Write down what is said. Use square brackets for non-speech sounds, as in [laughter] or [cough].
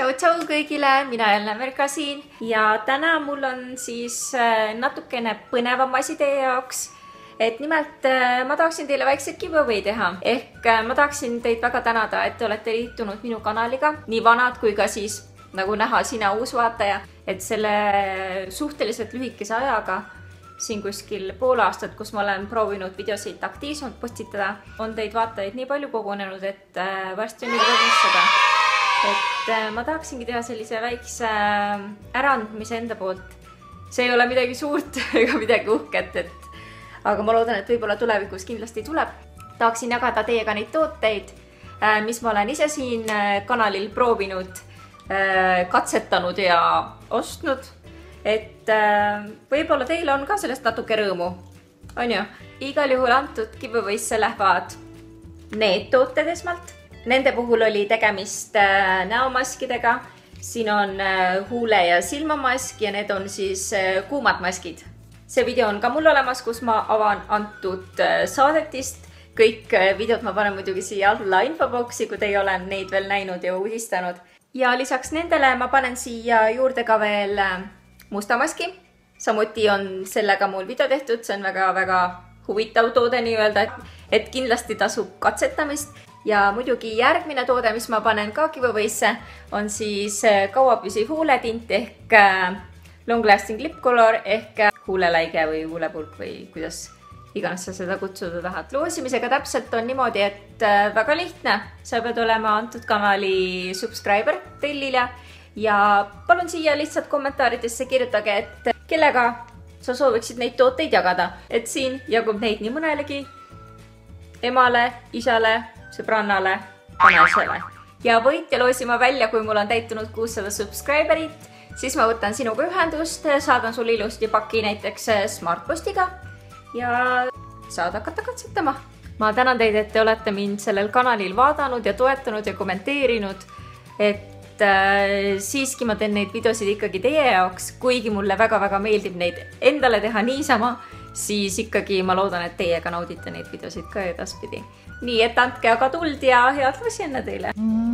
tšau-tšau kõigile, mina jälle Merka siin ja täna mul on siis äh, natukene põnevam asi teie jaoks. et nimelt äh, ma tahaksin teile väikse giveaway teha. Ehk äh, ma tahaksin teid väga tänada, et te olete liitunud minu kanaliga, nii vanad kui ka siis nagu näha, sina uus vaataja, et selle suhteliselt lühikese ajaga siin kuskil pool aastat, kus ma olen proovinud videosid aktiivsemalt postitada, on teid vaatajaid nii palju kogunenud, et varsti on juba viissada et äh, ma tahaksingi teha sellise väikse äh, äraandmise enda poolt. see ei ole midagi suurt [laughs] ega midagi uhket, et aga ma loodan, et võib-olla tulevikus kindlasti tuleb. tahaksin jagada teiega neid tooteid, äh, mis ma olen ise siin kanalil proovinud, katsetanud ja ostnud. et võib-olla teil on ka sellest natuke rõõmu, on ju? igal juhul antud giveaway'sse lähevad need tooted esmalt Nende puhul oli tegemist äh, näomaskidega, siin on äh, huule- ja silmamask ja need on siis äh, kuumad maskid. see video on ka mul olemas, kus ma avan antud saadetist. kõik videod ma panen muidugi siia alla infoboksi, kui te ei ole neid veel näinud ja uudistanud. ja lisaks nendele ma panen siia juurde ka veel musta maski. samuti on sellega mul video tehtud, see on väga-väga huvitav toode nii-öelda, et, et kindlasti tasub katsetamist ja muidugi järgmine toode, mis ma panen ka giveaway'sse, on siis äh, kauapüsiv huuletint ehk äh, long lasting lip color ehk äh, huuleläige või huulepulk või kuidas iganes sa seda kutsuda tahad. loosimisega täpselt on niimoodi, et väga lihtne, sa pead olema antud kanali subscriber, tellija ja palun siia lihtsalt kommentaaridesse kirjutage, et kellega sa sooviksid neid tooteid jagada, et siin jagub neid nii mõnelegi emale, isale sõbrannale, vanaisale. ja võitja loosin ma välja, kui mul on täitunud kuussada subscriberit, siis ma võtan sinuga ühendust, saadan sulle ilusti paki näiteks Smartpostiga ja saad hakata katsetama. ma tänan teid, et te olete mind sellel kanalil vaadanud ja toetanud ja kommenteerinud. et äh, siiski ma teen neid videosid ikkagi teie jaoks, kuigi mulle väga-väga meeldib neid endale teha niisama siis ikkagi ma loodan, et teie ka naudite neid videosid ka edaspidi. nii et andke aga tuld ja head loosienne teile mm.